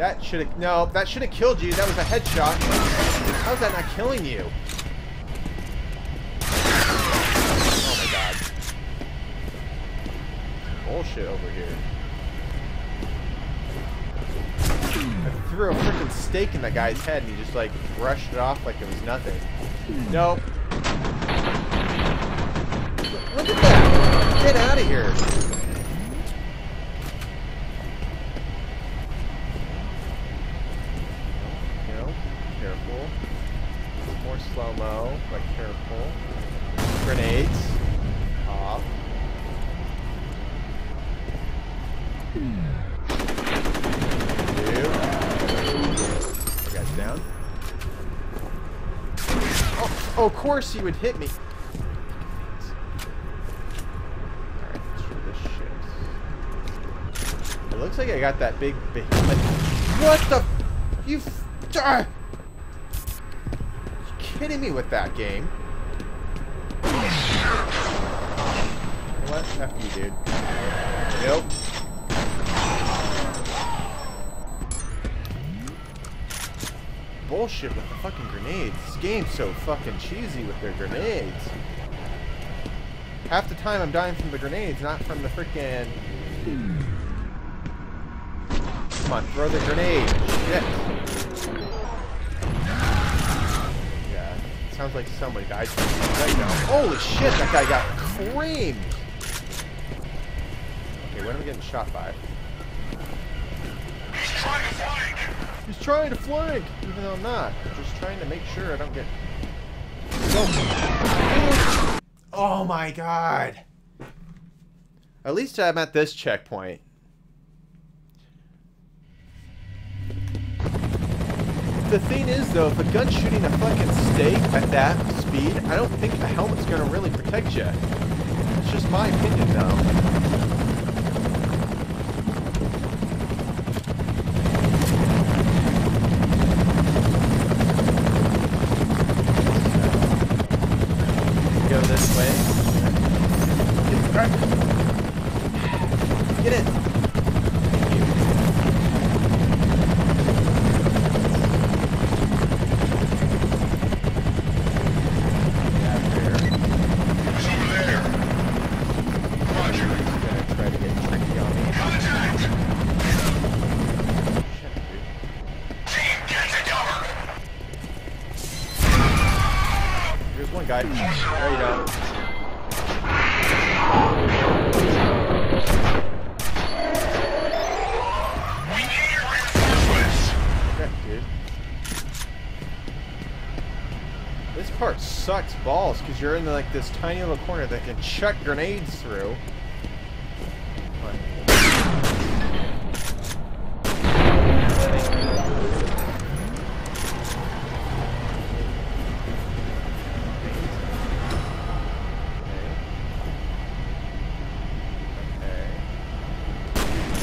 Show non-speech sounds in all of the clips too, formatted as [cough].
That should have... No, that should have killed you. That was a headshot. How's that not killing you? Oh my god. Bullshit over here. I threw a freaking stake in that guy's head and he just like brushed it off like it was nothing. Nope. Look at that! Get out of here! Course you would hit me. It looks like I got that big, big, like, what the, you, ah! You kidding me with that game? What? F you, dude. Nope. Bullshit with the fucking grenades. This game's so fucking cheesy with their grenades. Half the time I'm dying from the grenades, not from the freaking... Come on, throw the grenade. Shit. Yeah, sounds like somebody died right now. Holy shit, that guy got creamed. Okay, what am I getting shot by? He's trying to flank, even though I'm not. I'm just trying to make sure I don't get. Go. Oh my god. At least I'm at this checkpoint. The thing is, though, if a gun's shooting a fucking stake at that speed, I don't think the helmet's gonna really protect you. It's just my opinion, though. You're in like this tiny little corner that can chuck grenades through.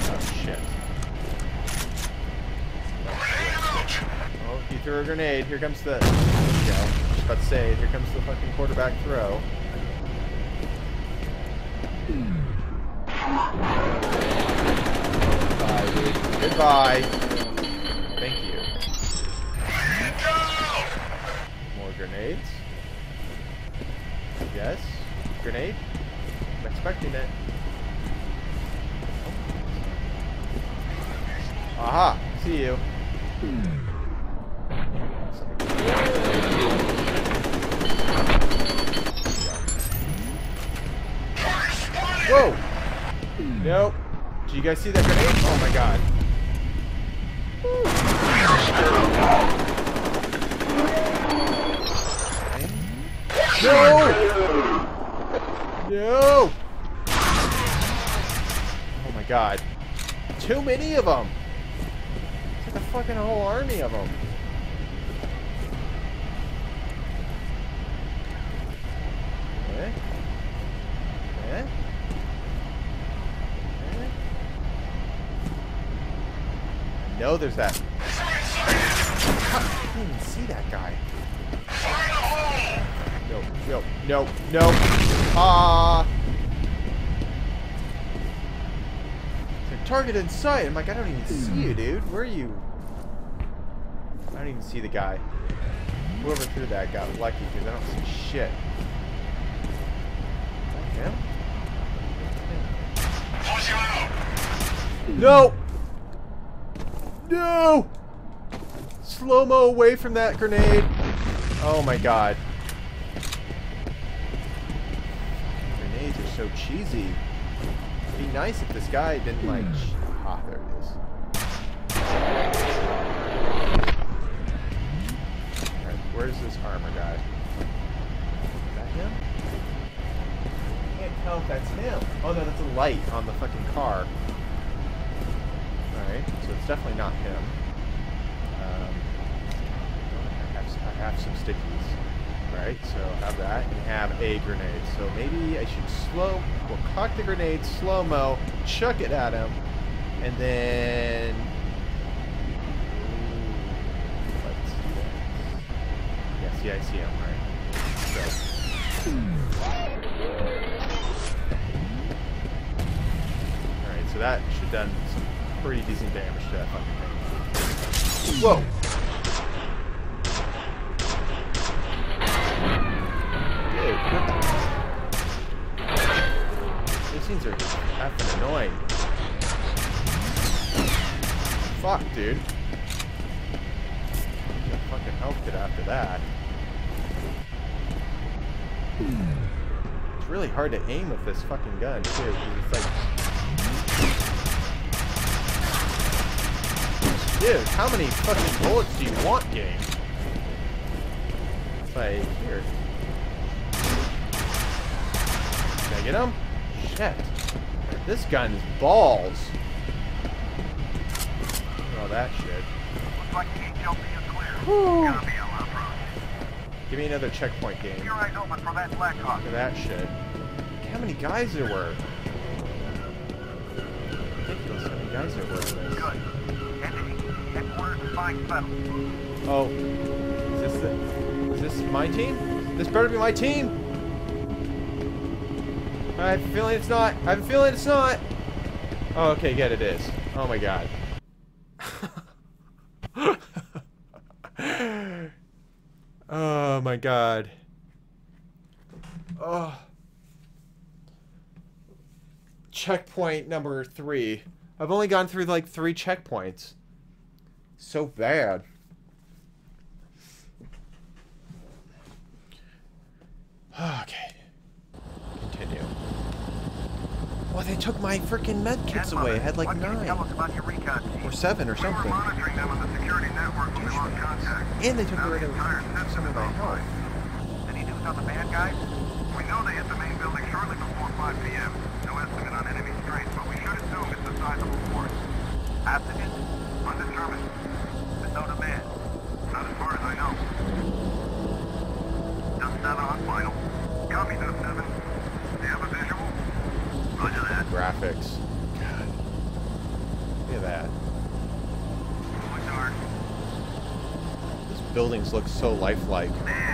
Oh shit. Oh, he threw a grenade. Here comes the. Whoa! Nope. Did you guys see that grenade? Oh my god. No! No! Oh my god. Too many of them! It's like a fucking whole army of them. Know there's that. I didn't even see that guy. Find a hole. No, no, no, no. Ah. Target in sight. I'm like, I don't even see you, dude. Where are you? I don't even see the guy. Whoever threw that got lucky because I don't see shit. Is that him? Push him out. No! No! Slow-mo away from that grenade. Oh my god. Grenades are so cheesy. It'd be nice if this guy didn't like... sh- Ah, there it is. Alright, where's this armor guy? Is that him? I can't tell if that's him. Oh no, that's a light on the fucking car. Definitely not him. Um, I, have, I have some stickies. Alright, so have that and have a grenade. So maybe I should slow, well, cock the grenade, slow-mo, chuck it at him, and then... That. Yeah, I see him. Alright. So. Alright, so that should done some pretty decent damage to that fucking thing. Whoa! Dude, These things are effing annoying. Fuck, dude. Fucking health kit after that. It's really hard to aim with this fucking gun, too, because it's like... Dude, how many fucking bullets do you want, game? Like, here. Can I get him? Shit. This gun's balls. Oh, that shit. Looks like HLP is clear. Whew. Gotta be a lot of Give me another checkpoint game. Your eyes open for that Blackhawk. Look at that shit. Look how many guys there were. Ridiculous how many guys there were in this. Good. Oh, is this the, is this my team? This better be my team. I have a feeling it's not. I have a feeling it's not. Oh, okay, good, it is. Oh my god. [laughs] oh my god. Oh. Checkpoint number three. I've only gone through like three checkpoints. So bad. [sighs] Okay. Continue. Well, they took my freaking med kits away. I had like what can you tell nine. us about your recon team? Or seven or something. monitoring them on the security network when we lost contact. And they took away the the- entire system some of my offline. health. Any news on the bad guys? We know they hit the main building shortly before 5 p.m. No estimate on enemy strength, but we should assume it's a sizable force. Hostages? Undetermined. With no demand. Not as far as I know. Dust 7 on final. Copy, Dust 7. Do you have a visual? Roger that. Graphics. God. Look at that. Going dark. These buildings look so lifelike.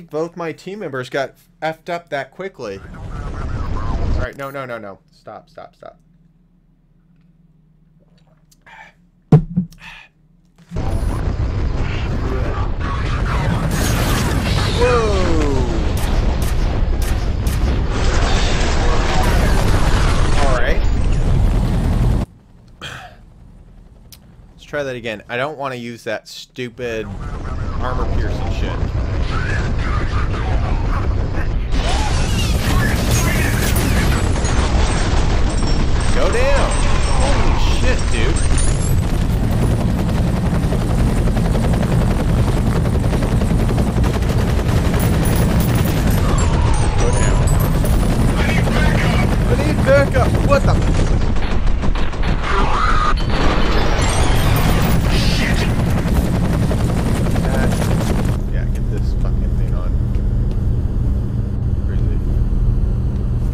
Believe both my team members got effed up that quickly. Alright, no, no, no, no. Stop, stop, stop. Whoa! Try that again. I don't want to use that stupid armor piercing shit. Go down! Holy shit, dude. Go down. I need backup! I need backup! What the? Shit! Yeah, get this fucking thing on.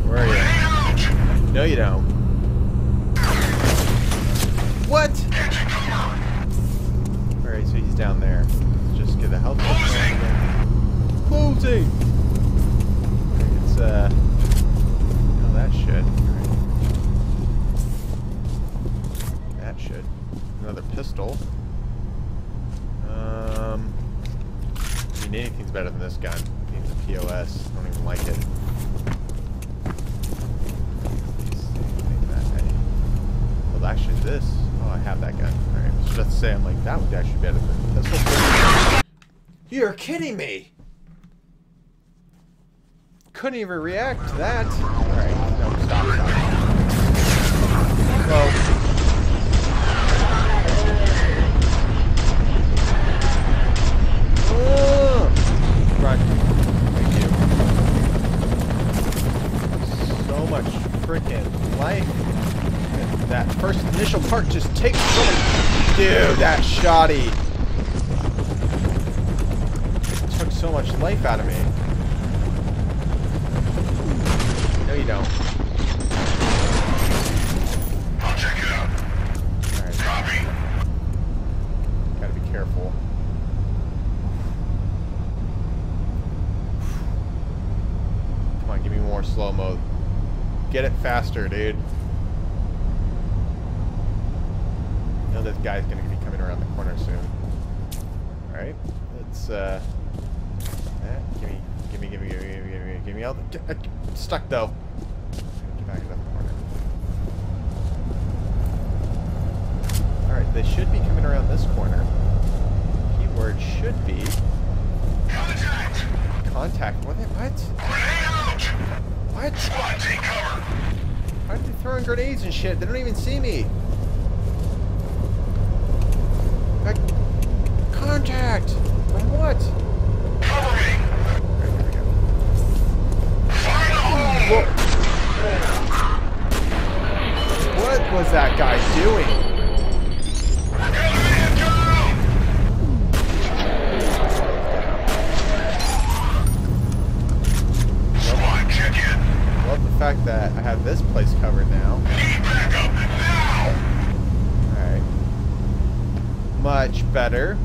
Where are you? No, you don't. What? Alright, so he's down there. Let's just get a health again. Closing! Alright, it's, uh... Oh, that should. That should. Another pistol. Um... I mean, anything's better than this gun. I It's a POS. I don't even like it. Well, actually, this. I have that gun. Alright, was just say, I'm like, that would actually be better than pistol. You're kidding me! Couldn't even react to that. Alright, no, stop, stop. Well. Ah! Thank you. So much freaking life. That first initial part just takes so much. Dude, that shoddy. Took so much life out of me. No, you don't. I'll check it out. Alright, Copy. gotta be careful. Come on, give me more slow mo. Get it faster, dude. Guy's gonna be coming around the corner soon. Alright, let's, uh... eh, gimme, gimme, gimme, gimme, gimme, gimme, gimme all the... Uh, stuck, though. Get back into the corner. Alright, they should be coming around this corner. Keyword should be... Contact. Contact. What? What? What? Squad, take cover. Why are they throwing grenades and shit? They don't even see me. I... Contact! From what? Cover me. We go. Fire in the hole. What was that guy doing? Love the fact that I have this place covered now. Alright. Much better.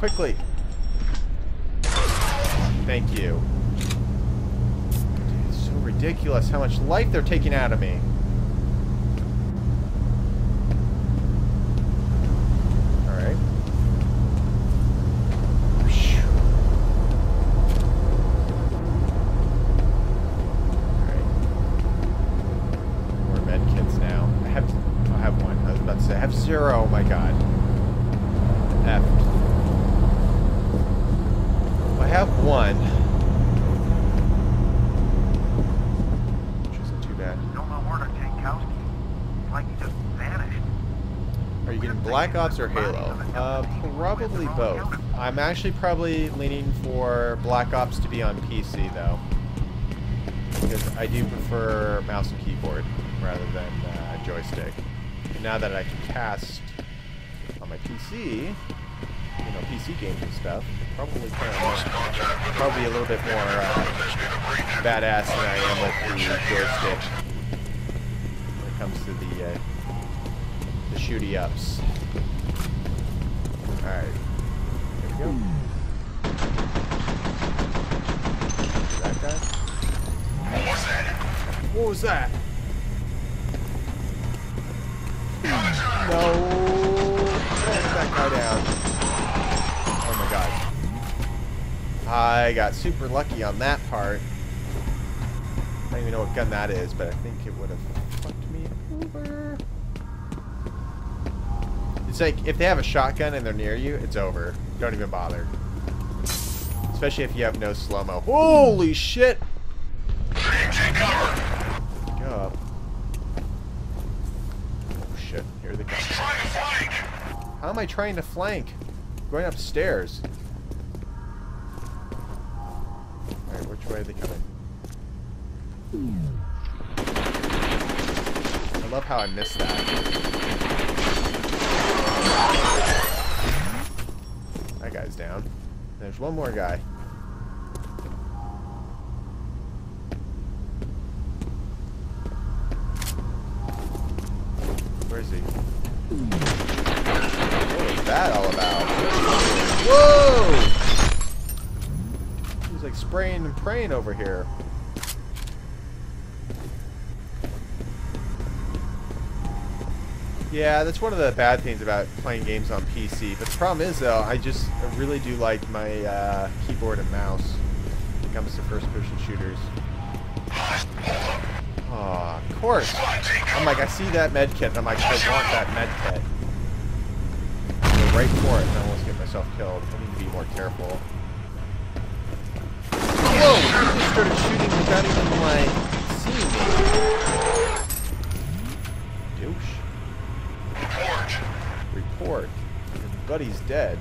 Quickly. Thank you. Dude, it's so ridiculous how much life they're taking out of me. Alright. Phew. Alright. More med kits now. I have I have one. I was about to say I have zero, oh my god. F. I have one. Which isn't too bad. Don't know where to Jankowski. It's like he just vanished. Are you getting Black Ops or Halo? Uh, probably both. I'm actually probably leaning for Black Ops to be on PC though, because I do prefer mouse and keyboard rather than uh, joystick. And now that I can cast on my PC, you know, PC games and stuff, probably kind of probably a little bit more uh, badass than I am with the joystick when it comes to the uh, the shooty ups. Alright. There we go. That guy? What was that? What was that? No! Get that guy down. Oh my god. I got super lucky on that part. I don't even know what gun that is, but I think it would have It's like, if they have a shotgun and they're near you, it's over. Don't even bother. Especially if you have no slow-mo. Holy shit! Take cover! Go up. Oh shit, here they come. How am I trying to flank? Going upstairs. Alright, which way are they coming? I love how I missed that. one more guy. Yeah, that's one of the bad things about playing games on PC. But the problem is, though, I just really do like my uh, keyboard and mouse when it comes to first-person shooters. [sighs] Oh, of course. I'm like, I see that med kit, and I'm like, I want that med kit. I go right for it, and I almost get myself killed. I need to be more careful. Whoa! He just started shooting without even, like, seeing me. Buddy's dead.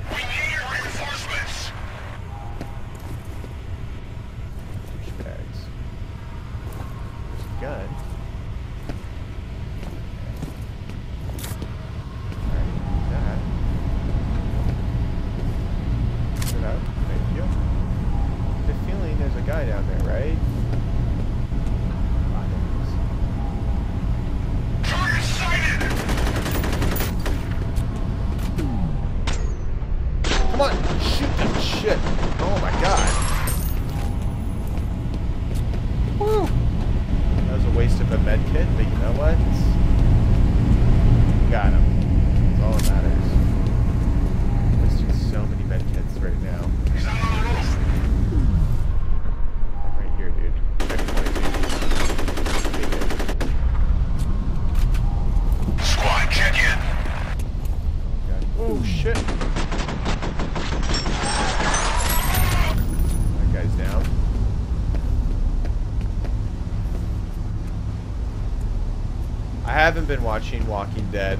been watching Walking Dead,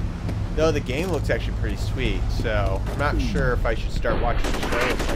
though the game looks actually pretty sweet, so I'm not hmm. sure if I should start watching the show.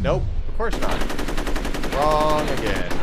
Nope, of course not. Wrong again.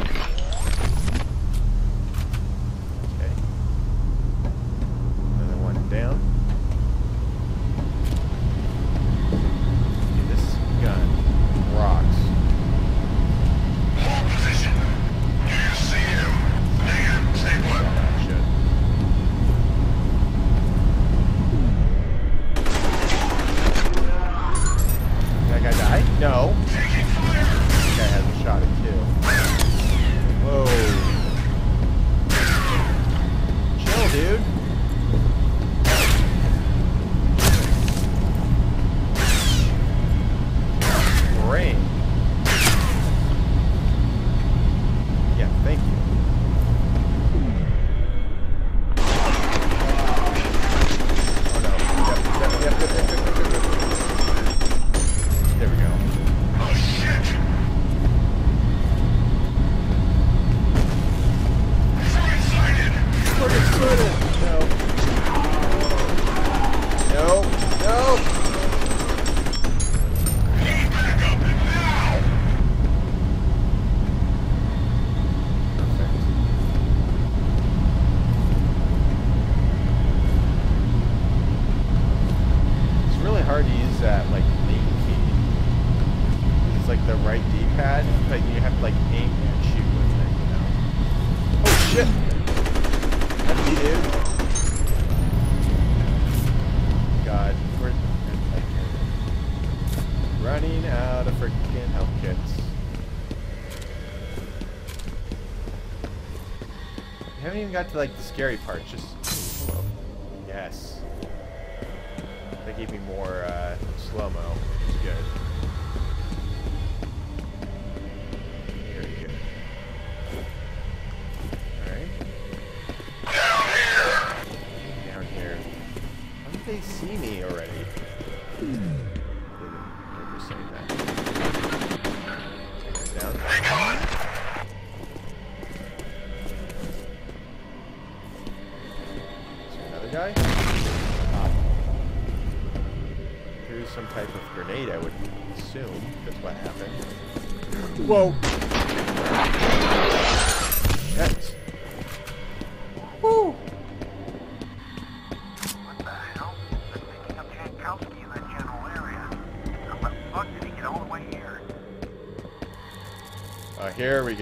even got to like the scary part. Just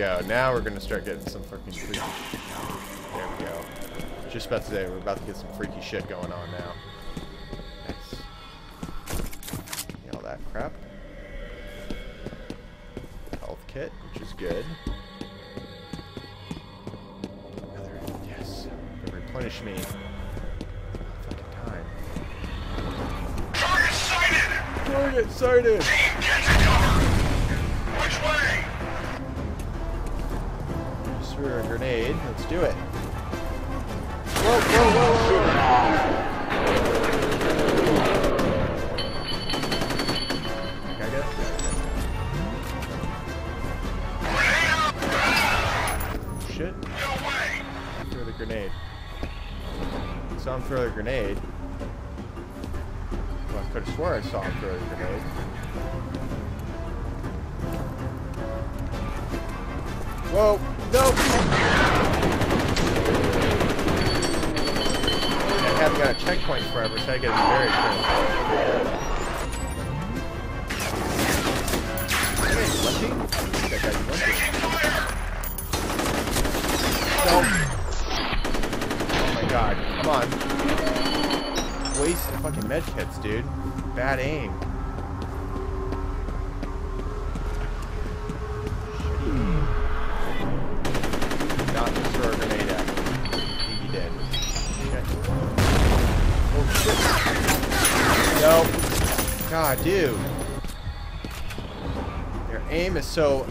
go. Now we're gonna start getting some freaking freaky. There we go. Just about to say we're about to get some freaky shit going on now. No. Oh my god. Come on. Waste the fucking med kits, dude. Bad aim. Shitty. Not just throw a grenade at me. I think he did. Okay. Oh shit. No. God, dude. Your aim is so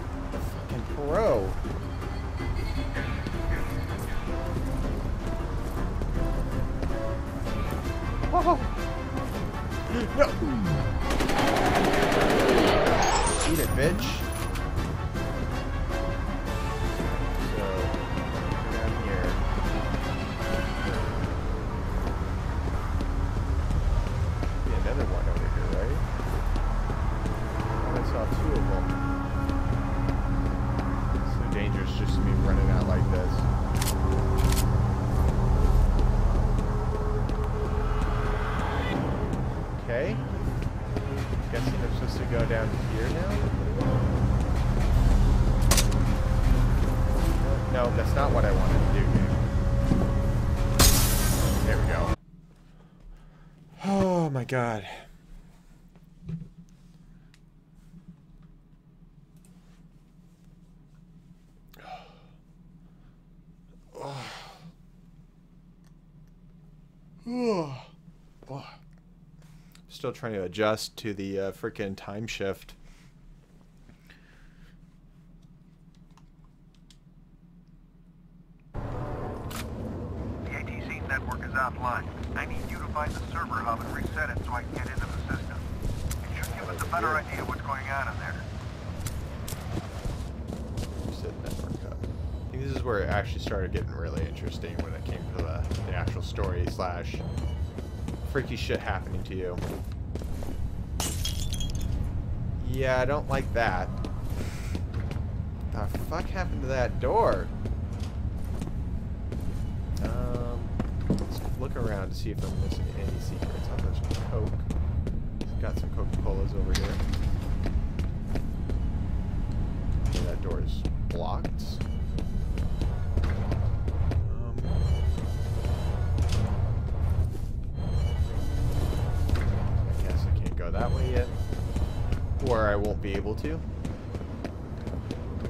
god. Oh. Oh. Still trying to adjust to the uh, freaking time shift. The ATC network is offline. I need you to find the server hub and reset it so I can get into the system. It should give us a better idea what's going on in there. Reset network hub. I think this is where it actually started getting really interesting when it came to the, the actual story slash freaky shit happening to you. Yeah, I don't like that. The fuck happened to that door? Um, let's look around to see if I'm missing any secrets. Oh, there's Coke. Got some Coca-Colas over here. Okay, that door is blocked. I won't be able to.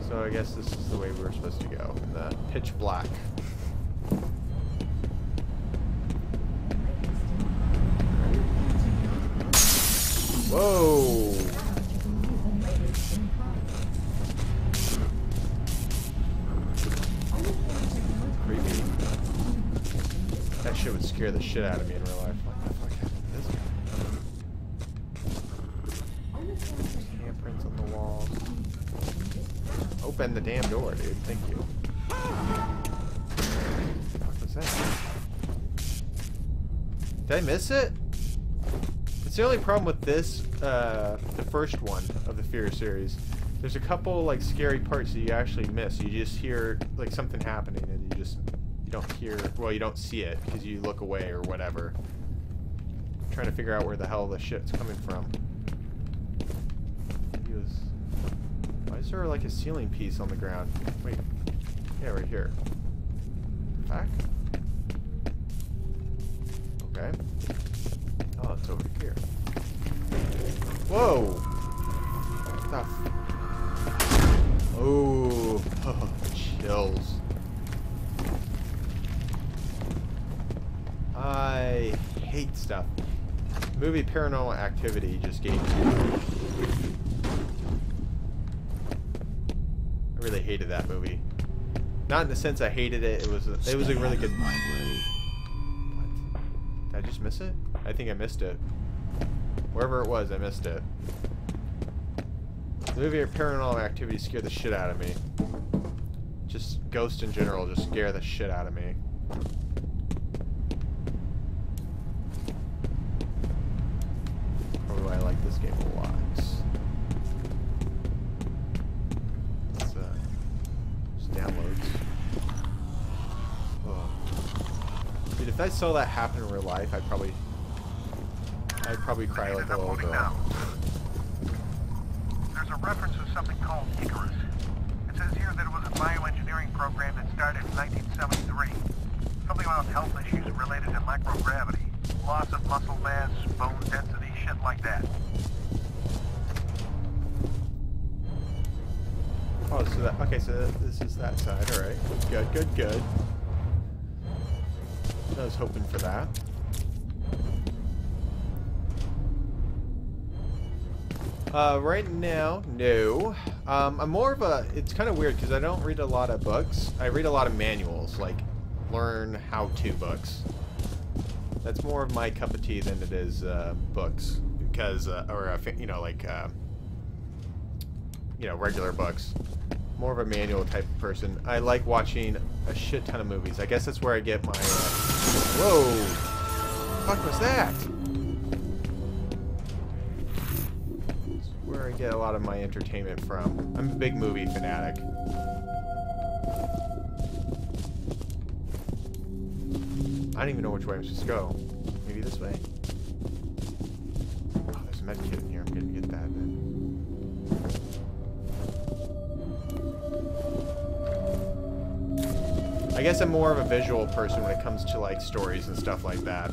So I guess this is the way we're supposed to go. The pitch black. Whoa! Creepy. That shit would scare the shit out of me Did I miss it? It's the only problem with this, uh, the first one of the Fear series. There's a couple like scary parts that you actually miss. You just hear like something happening, and you just you don't hear. Well, you don't see it because you look away or whatever. trying to figure out where the hell the shit's coming from. He was. Why is there like a ceiling piece on the ground? Wait. Yeah, right here. Fuck. Whoa! What the f- Oh, chills. I hate stuff. Movie Paranormal Activity just gave me. I really hated that movie. Not in the sense I hated it. It was a, it was a really good. My way. What? Did I just miss it? I think I missed it. Wherever it was, I missed it. The movie Paranormal Activity scared the shit out of me. Just ghosts in general just scare the shit out of me. Probably I like this game a lot. It's, uh, just downloads. Dude, if I saw that happen in real life, I'd probably, I'd probably cry like a little girl. There's a reference to something called Icarus. It says here that it was a bioengineering program that started in 1973. Something about health issues related to microgravity, loss of muscle mass, bone density, shit like that. Oh, so that, okay, so this is that side, alright. Good, good, good. I was hoping for that. Uh, right now, no. Um, I'm more of a, it's kind of weird because I don't read a lot of books. I read a lot of manuals, like learn how-to books. That's more of my cup of tea than it is uh, books, because, uh, or, uh, you know, like, uh, you know, regular books. More of a manual type of person. I like watching a shit ton of movies. I guess that's where I get my. Uh... Whoa! fuck was that? Get a lot of my entertainment from. I'm a big movie fanatic. I don't even know which way I'm supposed to go. Maybe this way? Oh, there's a med kit in here. I'm gonna get that then. I guess I'm more of a visual person when it comes to like stories and stuff like that.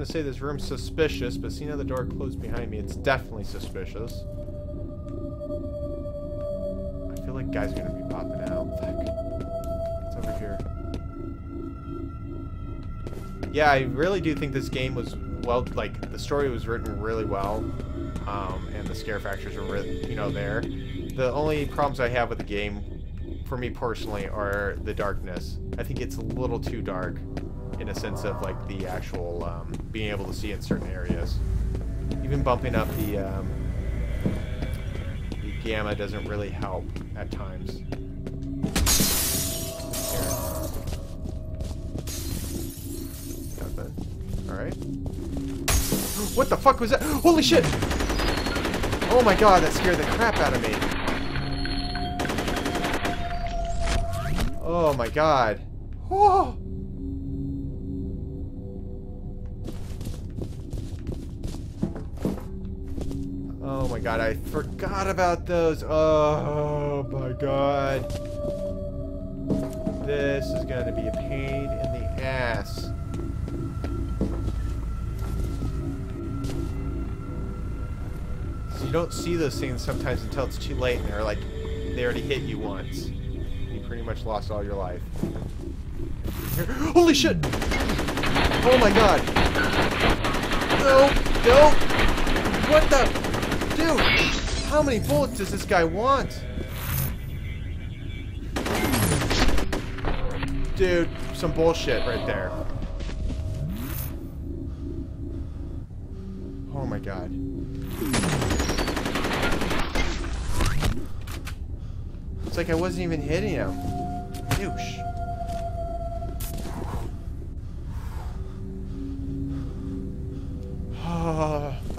Gonna say this room's suspicious, but seeing how the door closed behind me, it's definitely suspicious. I feel like guys are gonna be popping out. Fuck. It's over here. Yeah, I really do think this game was well, like the story was written really well, um, and the scare factors are, re- you know, there. The only problems I have with the game, for me personally, are the darkness. I think it's a little too dark, in a sense of like the actual um, being able to see in certain areas. Even bumping up the um, the gamma doesn't really help at times. The What the fuck was that? Holy shit! Oh my god, that scared the crap out of me. Oh my god. [gasps] Oh. My god, I forgot about those. Oh my god. This is gonna be a pain in the ass. So you don't see those things sometimes until it's too late and they're like, they already hit you once. You pretty much lost all your life. [gasps] Holy shit! Oh my god! No! No! What the? How many bullets does this guy want? Dude, some bullshit right there. Oh my god. It's like I wasn't even hitting him. Douche.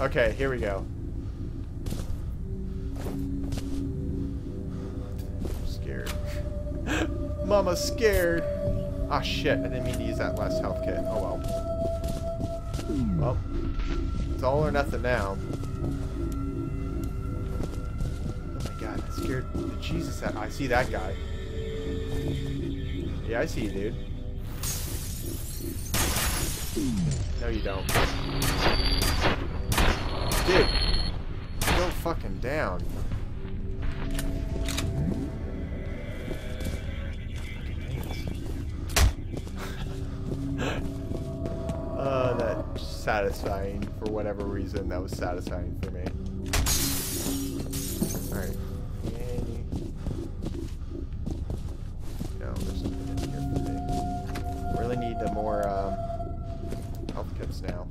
[sighs] okay, here we go. Mama's scared. Ah, shit. I didn't mean to use that last health kit. Oh, well. Well, it's all or nothing now. Oh my god, that scared the Jesus out. I see that guy. Yeah, I see you, dude. No, you don't. Dude, go fucking down. Satisfying for whatever reason. That was satisfying for me. Alright. No, there's something in here for me. Really need the more um, health kits now.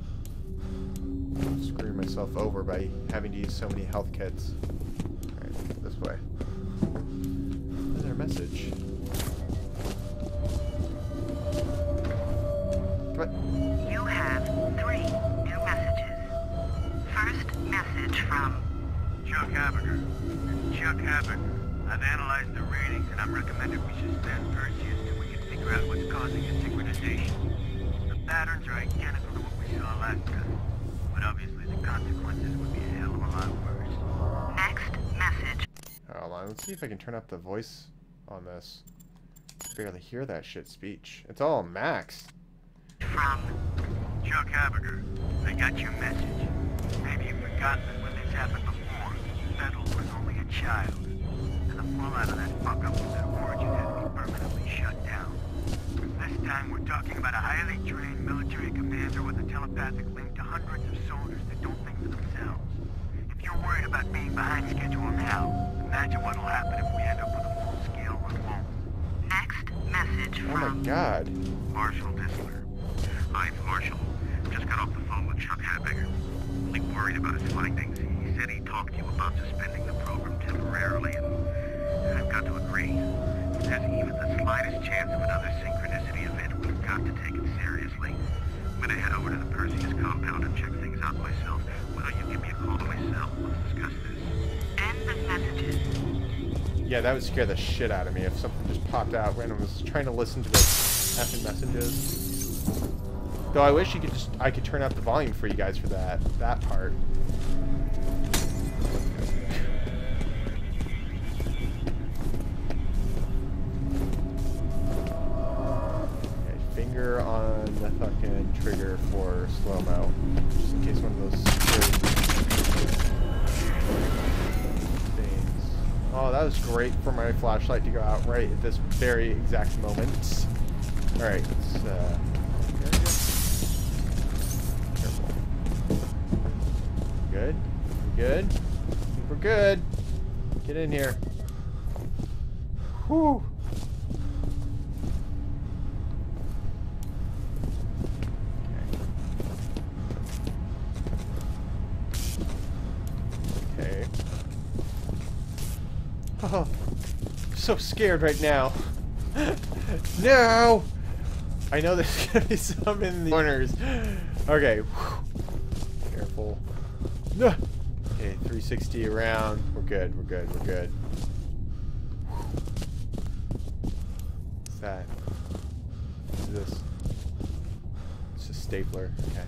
I'm screwing myself over by having to use so many health kits. Alright, this way. Another message. What? You from Chuck Habegger. It's Chuck Habegger. I've analyzed the readings and I'm recommending we suspend Perseus till we can figure out what's causing his synchronization. The patterns are identical to what we saw last time, but obviously the consequences would be a hell of a lot worse. next message Hold on, let's see if I can turn up the voice on this. Barely hear that shit speech. It's all max. from Chuck Habegger, I got your message. Maybe you've forgotten that happened before, Fettel was only a child. And the fallout of that fuck-up was that Origin had to be permanently shut down. This time we're talking about a highly trained military commander with a telepathic link to hundreds of soldiers that don't think for themselves. If you're worried about being behind schedule now, imagine what'll happen if we end up with a full-scale revolt. next message Oh my god. Marshall Disler. Hi, it's Marshall. Just got off the phone with Chuck Habegger. Only worried about his findings. He said he talked to you about suspending the program temporarily, and I've got to agree. If there's even the slightest chance of another synchronicity event, we've got to take it seriously. I'm gonna head over to the Perseus compound and check things out myself. Why don't you give me a call to myself? Let's discuss this. end of messages. Yeah, that would scare the shit out of me if something just popped out when I was trying to listen to the effing messages. Though I wish you could just I could turn up the volume for you guys for that that part. Finger on the fucking trigger for slow-mo. Just in case one of those things. Oh, that was great for my flashlight to go out right at this very exact moment. Alright, let's, uh... Careful. Good? We're good? We're good. Get in here. Whew. Okay. Okay. Oh, I'm so scared right now. no! I know there's [laughs] gonna be some in the corners. Okay. Careful. No. Okay, 360 around. We're good. We're good. We're good. What's that? What's this? It's a stapler. Okay.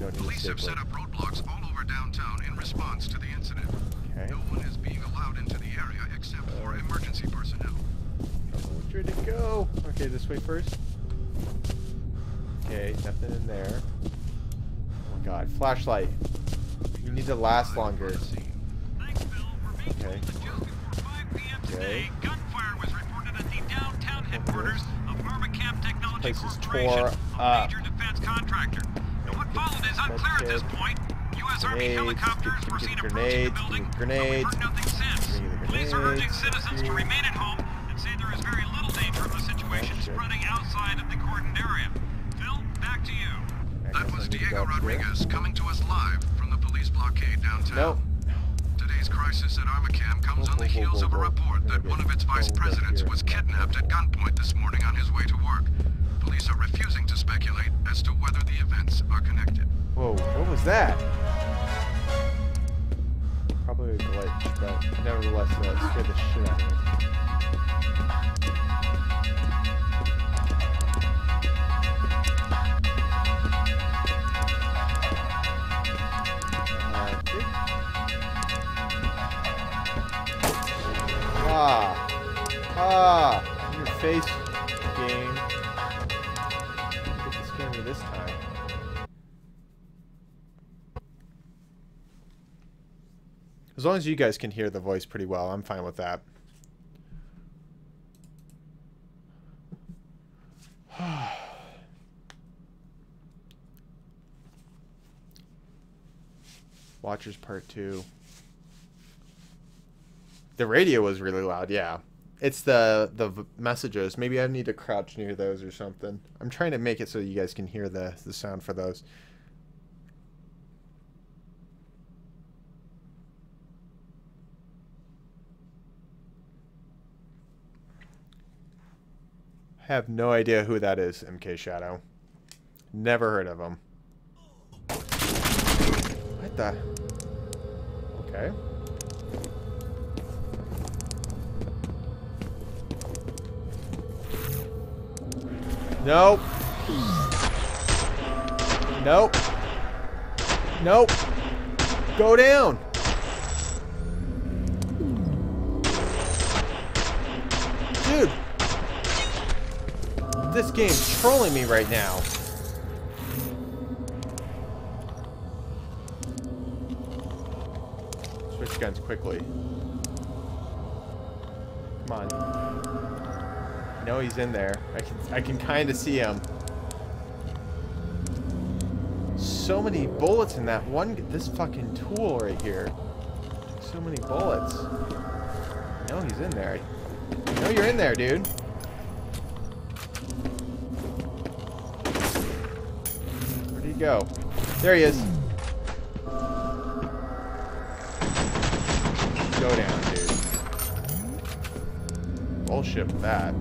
Don't need Police have set up roadblocks all over downtown in response to the incident. Okay. No Way to go? Okay, this way first. Okay, nothing in there. Oh my god, flashlight. You need to last longer. Okay. told that just before 5 p.m. Okay. gunfire was reported at the downtown headquarters of Technology Corporation, a major defense contractor. What followed is unclear at this point. U.S. Army Grenades. helicopters approaching the grenades. Building, me but we've grenades. heard nothing since. Urging citizens to remain at home spreading outside of the cordoned area. Phil, back to you. That was I need to Diego go up here. Rodriguez coming to us live from the police blockade downtown. Nope. Today's crisis at Armacham comes on the heels of a report that one of its vice presidents was kidnapped at gunpoint this morning on his way to work. Police are refusing to speculate as to whether the events are connected. Whoa, what was that? Probably a glitch, but nevertheless, uh, scared the shit out of me. Uh. Ah! Ah! In your face, As long as you guys can hear the voice pretty well, I'm fine with that. [sighs] Watchers Part 2. The radio was really loud, yeah. It's the the messages. Maybe I need to crouch near those or something. I'm trying to make it so you guys can hear the, the sound for those. Have no idea who that is, MK Shadow. Never heard of him. What the? Okay. Nope. Nope. Nope. Go down. Dude. This game's trolling me right now. Switch guns quickly. Come on. I know he's in there. I can I can kind of see him. So many bullets in that one this fucking tool right here. So many bullets. I know he's in there. I know you're in there, dude. Where'd he go? There he is. Go down, dude. Bullshit that.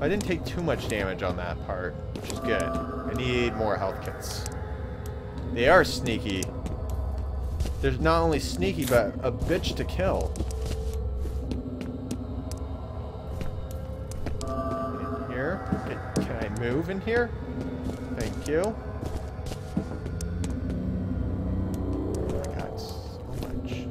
I didn't take too much damage on that part, which is good. I need more health kits. They are sneaky. They're not only sneaky, but a bitch to kill. In here. Can I move in here? You. Oh so much.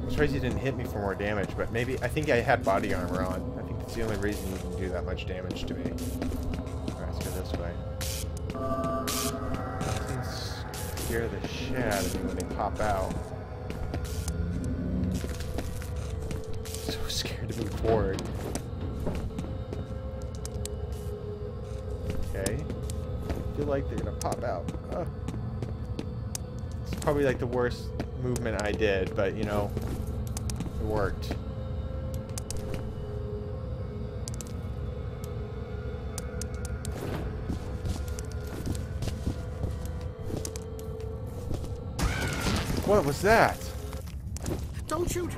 I'm surprised he didn't hit me for more damage, but maybe I think I had body armor on. I think that's the only reason you can do that much damage to me. Alright, let's go this way. Scare the shit out of me when they pop out. So scared to move forward. Like they're gonna pop out. Ugh. It's probably like the worst movement I did, but you know, it worked. What was that? Don't shoot.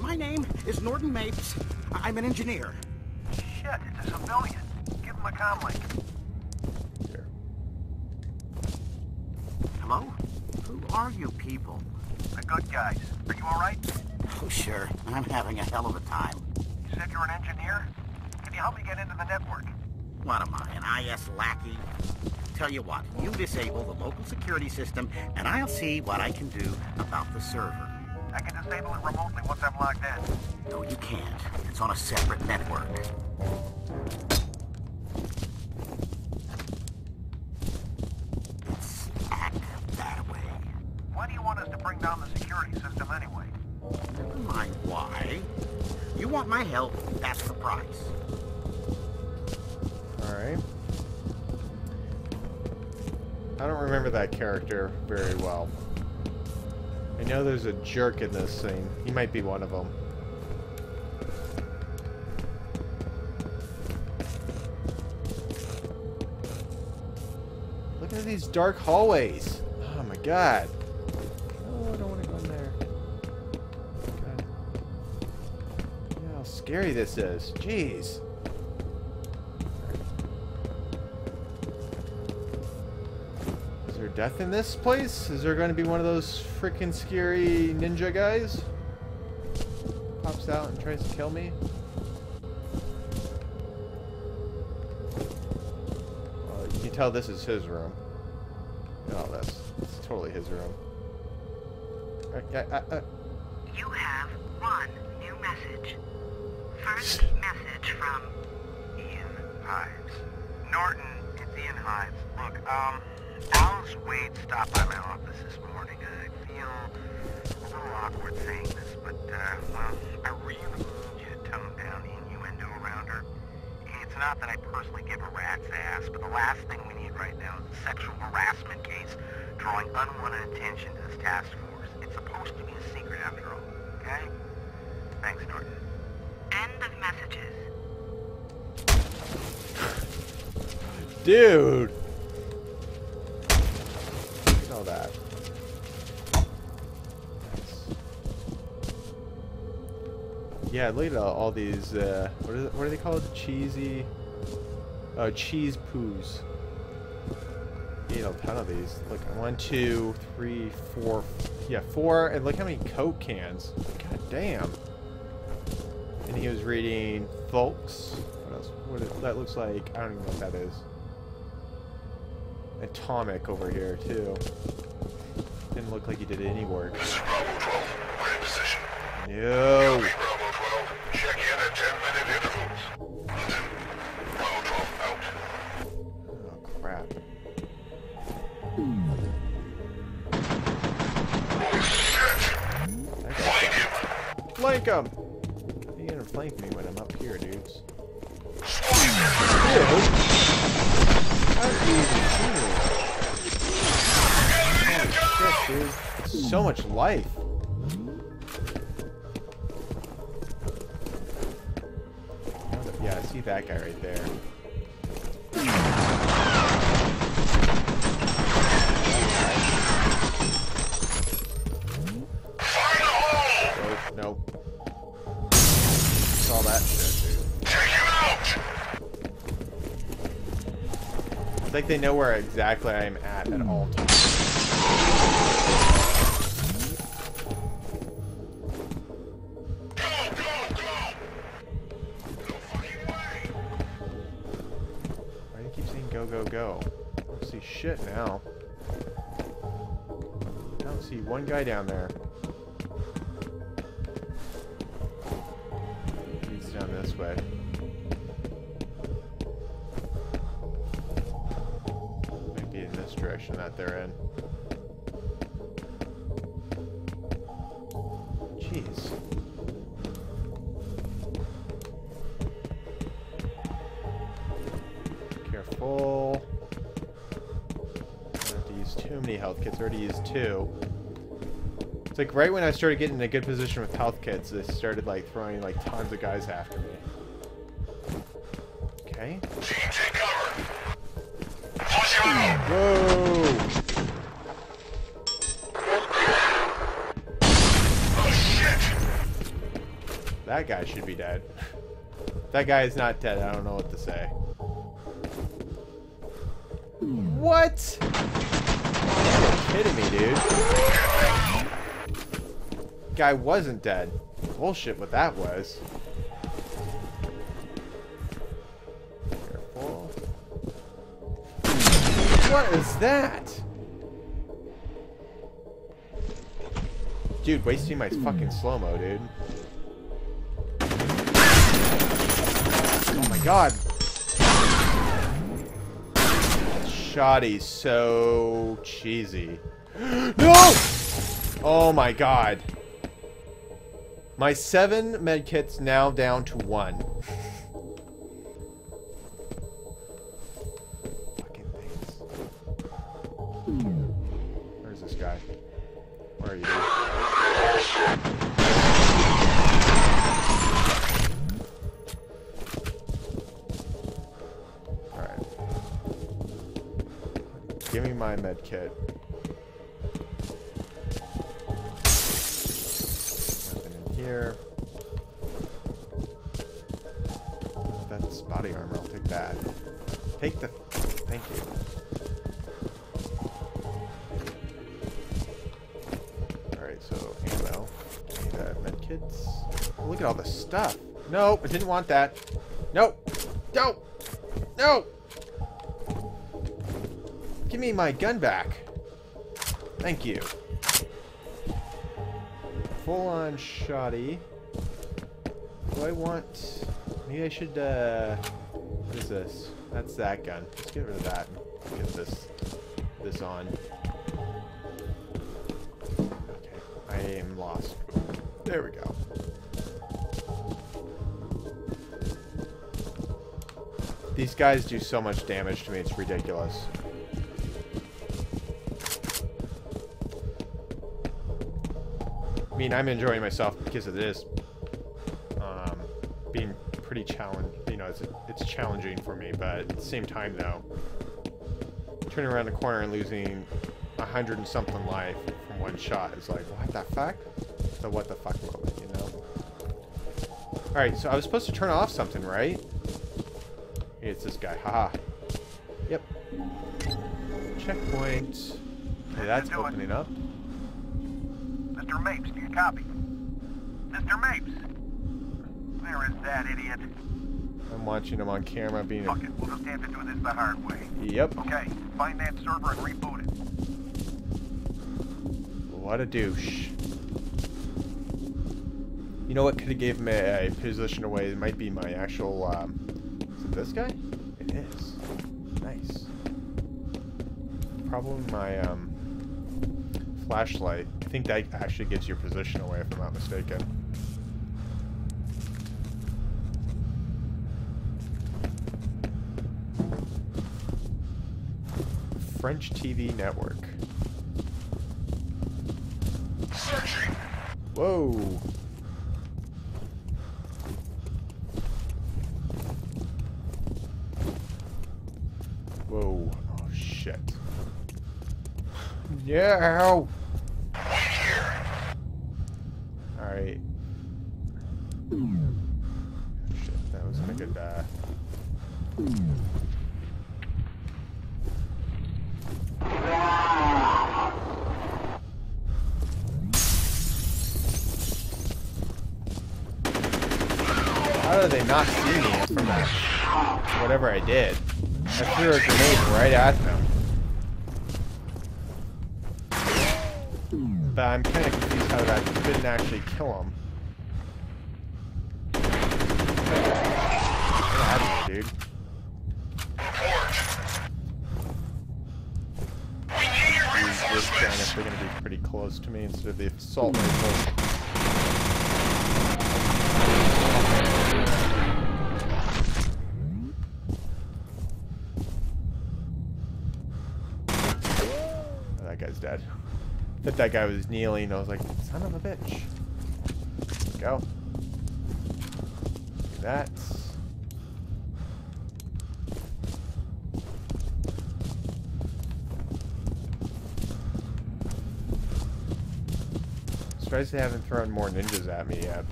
My name is Norton Mapes. I- I'm an engineer. Shit, it's a civilian. Give him a comm link. Here. Hello? Who are you people? The good guys. Are you alright? Oh, sure. I'm having a hell of a time. You said you're an engineer? Can you help me get into the network? What am I, an IS lackey? Tell you what, you disable the local security system, and I'll see what I can do about the server. I can disable it remotely once I'm logged in. No, you can't. It's on a separate network. My help, that's the price. Alright. I don't remember that character very well. I know there's a jerk in this scene. He might be one of them. Look at these dark hallways. Oh my god. Scary this is. Jeez. Is there death in this place? Is there going to be one of those freaking scary ninja guys? Pops out and tries to kill me? Well, you can tell this is his room. Look at all this. It's totally his room. Uh, uh, uh, First message from Ian Hives. Norton, it's Ian Hives. Look, um, Alice Wade stopped by my office this morning. I feel a little awkward saying this, but, uh, well, I really need you to tone down the innuendo around her. It's not that I personally give a rat's ass, but the last thing we need right now is a sexual harassment case drawing unwanted attention to this task force. Dude! That. Yeah, look at all, these, uh, what, it, what are they called? Cheesy, uh, cheese poos. You know, a ton of these. Look, one, two, three, four, yeah, four, and look how many Coke cans. God damn. And he was reading Folks. What else? What is, that looks like, I don't even know what that is. Atomic over here, too. Didn't look like he did any work. This is Bravo 12. We're in position. No! Copy, Bravo 12. Check in at 10 minute intervals. Listen. Bravo 12 out. Oh, crap. Shit! That Find guy's him. Flank him! So much life. Yeah, I see that guy right there. Like they know where exactly I'm at at all times. Guy down there. He's down this way. Maybe in this direction that they're in. Jeez. Careful. I have to use too many health kits. I already used two. It's like right when I started getting in a good position with health kits, they started like throwing like tons of guys after me. Okay. Whoa! Oh, shit. That guy should be dead. That guy is not dead. I don't know what to say. What? Are You're kidding me, dude. Guy wasn't dead. Bullshit what that was. Careful. What is that? Dude, wasting my fucking slow-mo, dude. Oh my god. Shoddy's so cheesy. [gasps] no! Oh my god. My seven medkits now down to one. Fucking things. Where's this guy? Where are you. Alright. Give me my med I didn't want that. Nope. Nope. No! Give me my gun back. Thank you. Full on shoddy. Do I want... Maybe I should, uh... What is this? That's that gun. Let's get rid of that get this, this on. Okay. I am lost. There we go. These guys do so much damage to me, it's ridiculous. I mean, I'm enjoying myself because of this. Um, being pretty challenged, you know, it's, it's challenging for me, but at the same time, though, turning around the corner and losing a hundred and something life from one shot is like, what the fuck? The what the fuck moment, you know? Alright, so I was supposed to turn off something, right? It's this guy. Haha. Yep. Checkpoint. Hey, that's opening up. Mr. Mapes, do you copy? Mr. Mapes! Where is that idiot? I'm watching him on camera being Fuck a... it, we'll just have to do this the hard way. Yep. Okay, find that server and reboot it. What a douche. You know what could have gave me a position away? It might be my actual, um... Is it this guy? It is. Nice. Probably my, um... Flashlight. I think that actually gives your position away, if I'm not mistaken. French TV network. Whoa. Oh, shit. No! Alright. Shit, that wasn't a good, uh... How did they not see me from that? Whatever I did. I threw a grenade right at them. But I'm kind of confused how that didn't actually kill him. Get out here, dude. This gun if they're gonna be pretty close to me instead of the assault rifle. Oh, that guy's dead. That guy was kneeling. I was like, son of a bitch. Go. Do that. Surprised they haven't thrown more ninjas at me yet.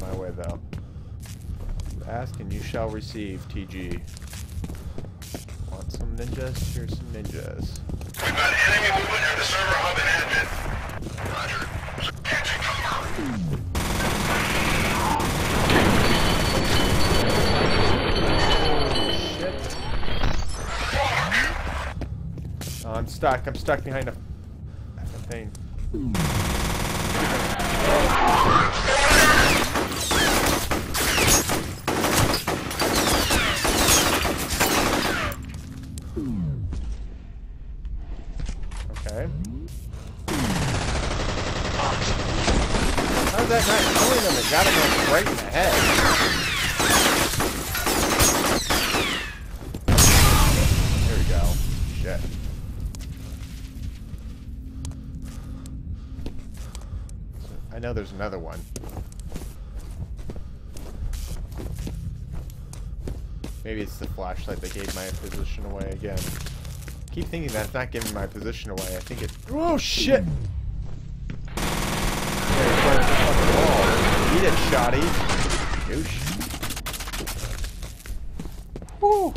my way, though. Ask receive, TG. Want some ninjas? Here's some ninjas. We've got enemy movement near the server hub and admin. Roger. Take. Oh, shit. Oh, I'm stuck. I'm stuck behind a there's another one. Maybe it's the flashlight that gave my position away again. keep thinking that's not giving my position away. I think it. Oh shit! It's. Eat it, shoddy. Douche. Woo!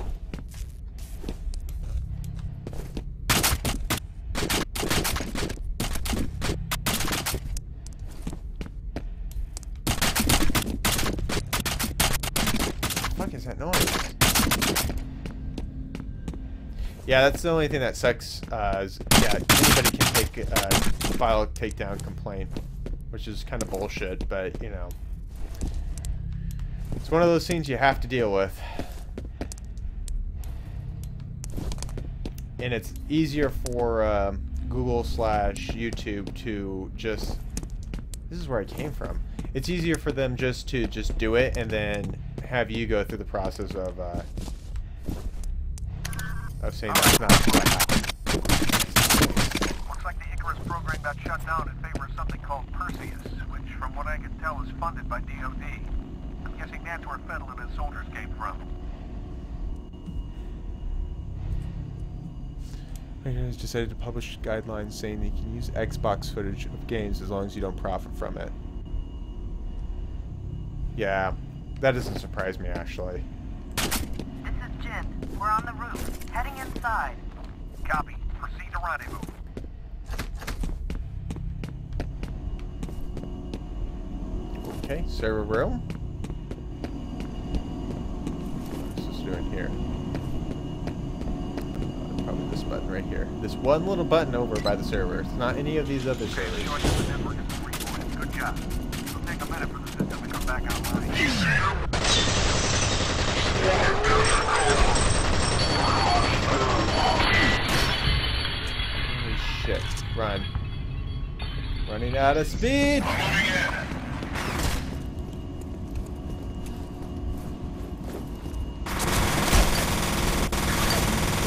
Yeah, that's the only thing that sucks. Uh, is, yeah, anybody can take uh, file takedown complaint, which is kind of bullshit, but you know, it's one of those things you have to deal with. And it's easier for um, Google slash YouTube to just. This is where I came from. It's easier for them just to just do it and then have you go through the process of of saying that's not what happened. Looks like the Icarus program got shut down in favor of something called Perseus, which, from what I can tell, is funded by DoD. I'm guessing that's where Fettel and his soldiers came from. Has decided to publish guidelines saying that you can use Xbox footage of games as long as you don't profit from it. Yeah, that doesn't surprise me actually. This is Jin. We're on the roof, heading inside. Copy. Proceed to rendezvous. Okay, server room. What's this doing here? Uh, probably this button right here. This one little button over by the server. It's not any of these other servers. Joining the network is three Good job. It'll take a minute for the system to come back online. Holy Run. Running out of speed!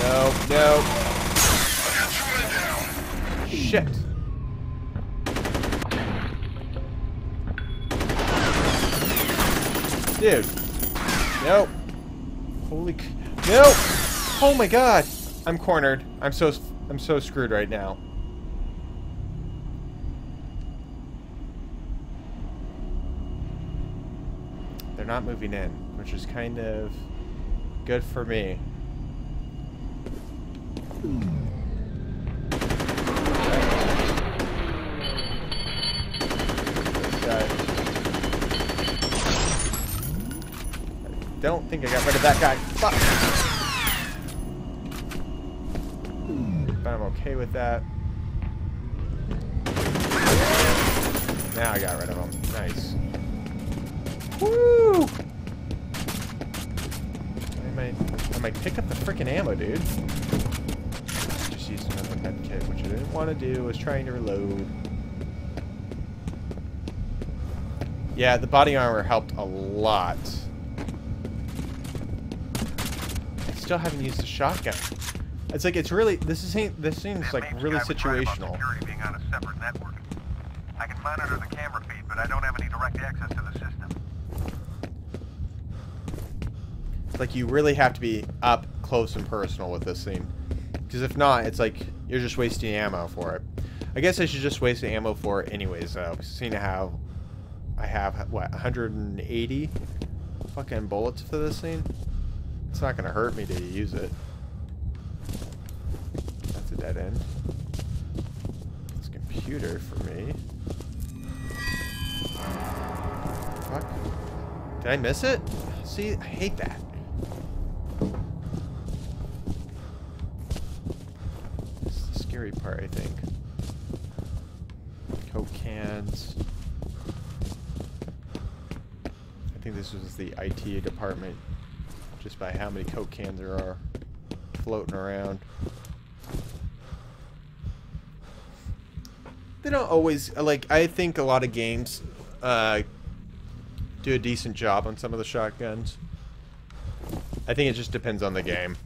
No, no. Shit. Dude. Nope. Holy c- No! Oh my god! I'm cornered. I'm so I'm so screwed right now. Not moving in, which is kind of good for me. I don't think I got rid of that guy. Fuck. But I'm okay with that. Now I got rid of him. Nice. Woo! Freaking ammo, dude. Just used another med kit, which I didn't want to do. I was trying to reload. Yeah, the body armor helped a lot. I still haven't used the shotgun. It's like it's really this is this seems like really guy was right about situational. security being on a separate network. I can monitor the camera feed, but I don't have any direct access to the system. It's like you really have to be up close and personal with this thing. Because if not, it's like you're just wasting ammo for it. I guess I should just waste the ammo for it anyways, though. Seeing how I have, what, 180 fucking bullets for this thing? It's not gonna hurt me to use it. That's a dead end. This computer for me. Fuck. Did I miss it? See, I hate that. This is the scary part, I think. Coke cans. I think this was the IT department, just by how many Coke cans there are floating around. They don't always like. I think a lot of games uh, do a decent job on some of the shotguns. I think it just depends on the game.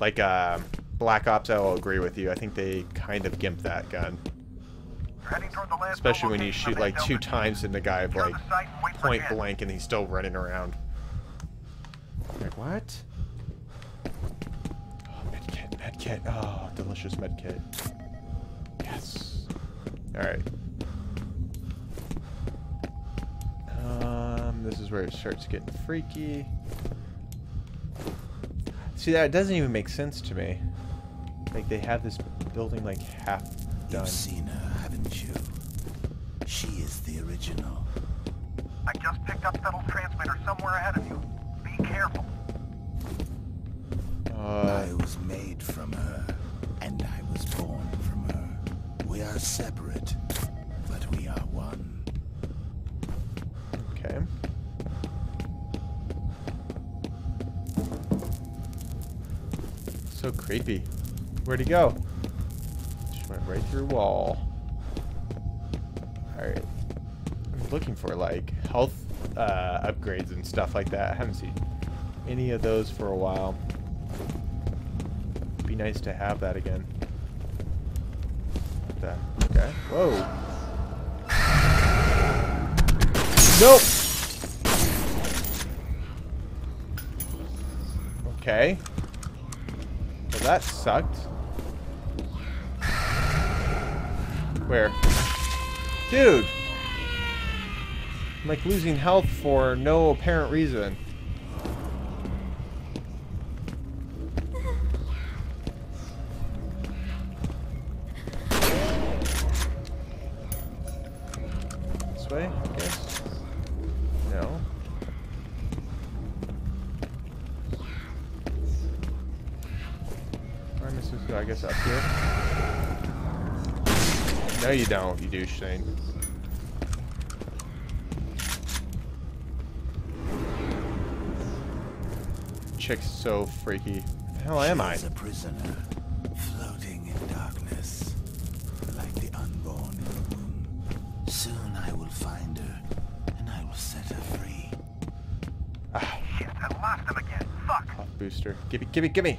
Like uh, Black Ops, I will agree with you. I think they kind of gimp that gun, We're heading toward the landfill especially when you shoot like two times in the guy like the site and wait for point blank and he's still running around. Like what? Oh, medkit, medkit. Oh, delicious medkit. Yes. All right. Um, this is where it starts getting freaky. See, that doesn't even make sense to me. Like they have this building like half done. You've seen her, haven't you? She is the original. I just picked up Fettel's transmitter somewhere ahead of you. Be careful. Uh, I was made from her, and I was born from her. We are separate, but we are one. Okay. So creepy. Where'd he go? Just went right through wall. Alright. I'm looking for like health uh, upgrades and stuff like that. I haven't seen any of those for a while. Be nice to have that again. What the? Okay. Whoa. Nope. Okay. Well, that sucked. Where? Dude! I'm like losing health for no apparent reason. Don't, you douche thing. Chick's so freaky. Where the hell am she I? is a prisoner, floating in darkness, like the unborn in the womb. Soon I will find her, and I will set her free. Ah. Shit, I lost him again. Fuck. Off booster. Gimme, gimme, gimme!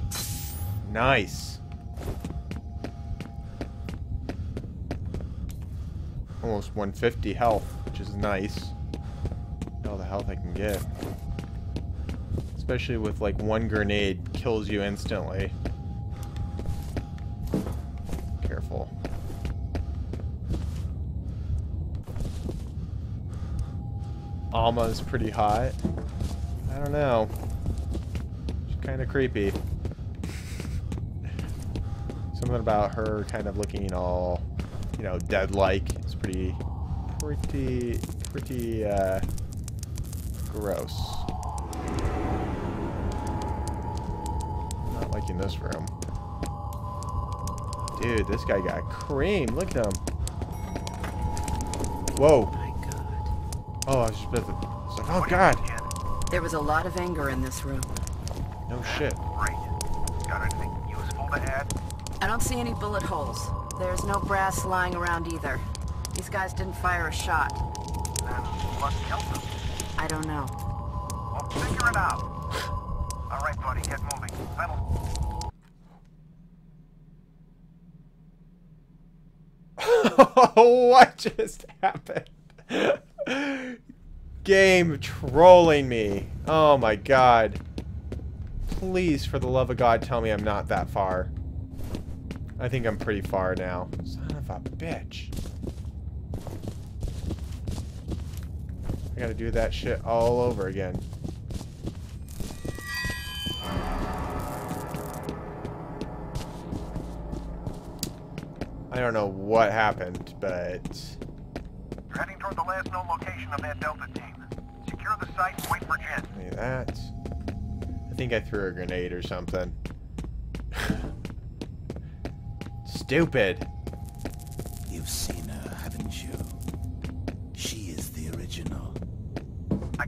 Nice. Almost 150 health, which is nice. All the health I can get. Especially with like one grenade kills you instantly. Careful. Alma's pretty hot. I don't know. She's kind of creepy. Something about her kind of looking all, you know, dead-like. It's pretty, pretty, pretty, uh, gross. Not liking this room. Dude, this guy got cream. Look at him. Whoa. Oh My God. Oh, I was just about to... It's like, oh, God. Kid. There was a lot of anger in this room. No shit. Great. Got anything useful to add? I don't see any bullet holes. There's no brass lying around either. These guys didn't fire a shot. Then what killed them? I don't know. We'll figure it out. All right, buddy, get moving. Settle. [laughs] what just happened? Game trolling me. Oh my god. Please, for the love of God, tell me I'm not that far. I think I'm pretty far now. Son of a bitch. I gotta do that shit all over again. I don't know what happened, but You're heading toward the last known location of that Delta team. Secure the site and wait for Jin. Give me that. I think I threw a grenade or something. [laughs] Stupid. You've seen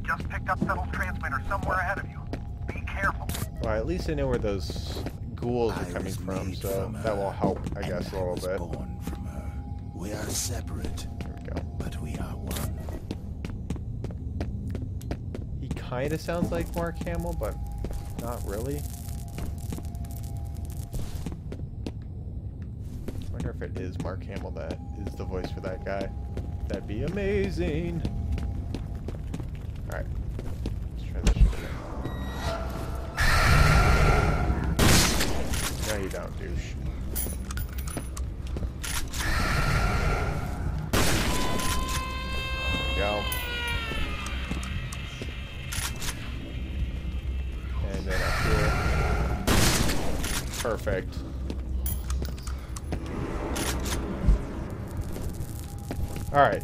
just picked up Fettel's transmitter somewhere ahead of you. Be careful. Well, at least I know where those ghouls are I coming from, so from that will help, I guess, a I little bit. born from her. We are separate, There we go. but we are one. He kind of sounds like Mark Hamill, but not really. I wonder if it is Mark Hamill that is the voice for that guy. That'd be amazing. No, douche. Go. And then up here. Perfect. Alright.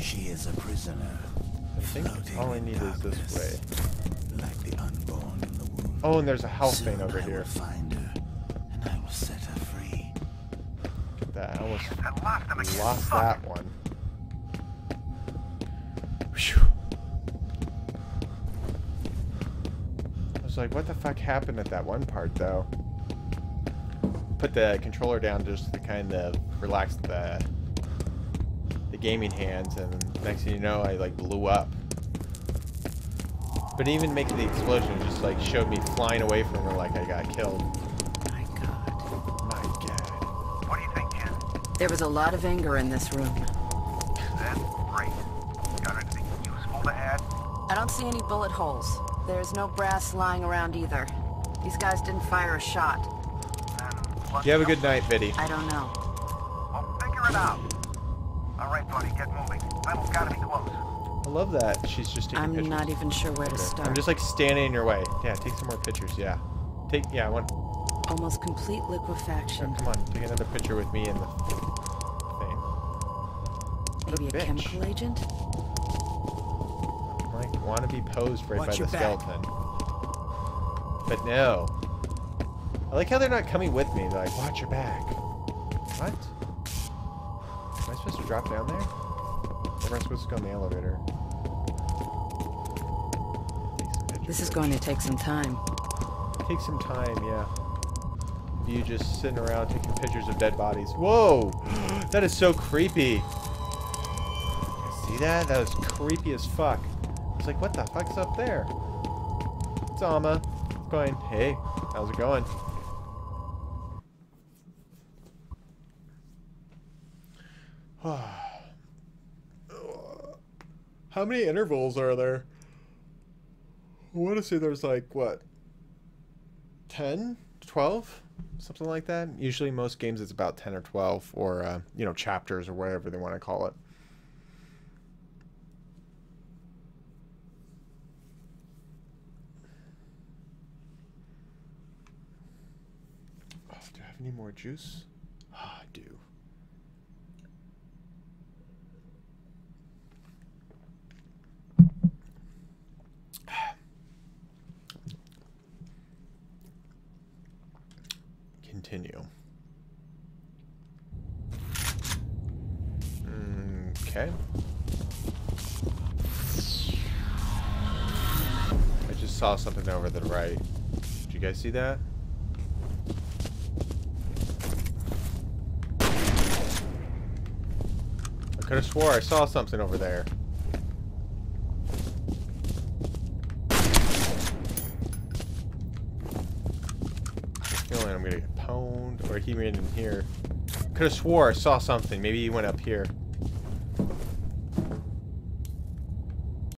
She is a prisoner. I think all I need is this way. Like the unborn in the womb. Oh, and there's a health Soon thing over here. Lost him again. lost Fuck. that one. Phew. I was like, what the fuck happened at that one part, though? Put the controller down just to kind of relax the the gaming hands, and next thing you know, I like blew up. But even making the explosion just like showed me flying away from her like I got killed. There was a lot of anger in this room. That's great. Got anything useful to add? I don't see any bullet holes. There's no brass lying around either. These guys didn't fire a shot. Then You have a good night, Biddy. I don't know. Well, figure it out. All right, buddy, get moving. Fettel's gotta be close. I love that she's just taking I'm pictures. not even sure where to start. I'm just like standing in your way. Yeah, take some more pictures. Yeah. Take, yeah, one. want. Almost complete yeah, liquefaction. come on, take another picture with me and the thing. Maybe a bitch. chemical agent? Like, want to be posed right Watch by the back. skeleton. But no. I like how they're not coming with me. They're like, watch your back. What? Am I supposed to drop down there? Or am I supposed to go in the elevator? Take some pictures This is going to take some time. Take some time, yeah. You just sitting around taking pictures of dead bodies. Whoa! [gasps] that is so creepy. See that? That was creepy as fuck. It's like, what the fuck's up there? It's Alma. Going, hey, how's it going? [sighs] How many intervals are there? I want to say there's like, what, 10, 12, something like that. Usually, most games it's about 10 or 12, or, uh, you know, chapters or whatever they want to call it. Oh, do I have any more juice? Ah, I do. Continue. Okay. I just saw something over to the right. Did you guys see that? I could have swore I saw something over there. I have a feeling I'm gonna get pwned, he ran in here. Could have swore I saw something. Maybe he went up here.